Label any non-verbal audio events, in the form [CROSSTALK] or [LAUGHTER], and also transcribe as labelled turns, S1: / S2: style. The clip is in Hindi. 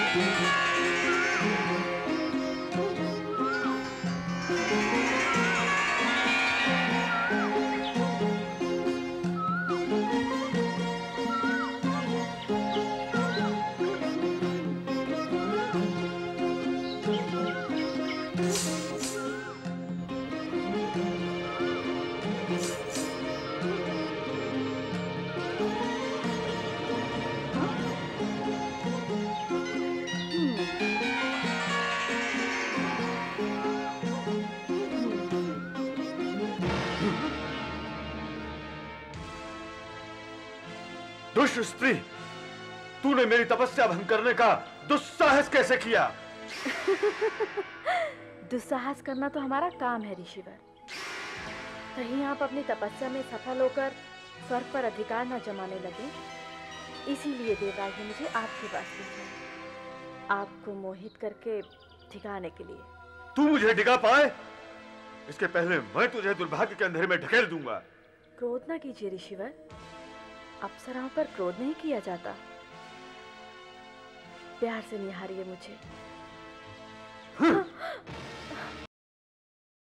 S1: Música दुष्ट स्त्री तूने मेरी तपस्या भंग करने का दुस्साहस कैसे किया? [LAUGHS]
S2: दुस्साहस करना तो हमारा काम है ऋषिवर। कहीं आप अपनी तपस्या में सफल होकर स्वर्ग पर अधिकार न जमाने लगे। इसीलिए देवराज ने मुझे आपके पास भेजा। आपको मोहित करके ठिकाने के लिए।
S1: तू मुझे डिगा पाए? इसके पहले मैं तुझे दुर्भाग्य के अंधेरे में ढकेल दूँगा।
S2: क्रोध ना कीजिए ऋषिवर। अप्सराओं पर क्रोध नहीं किया जाता। प्यार से निहारिए मुझे। हम्म। हाँ।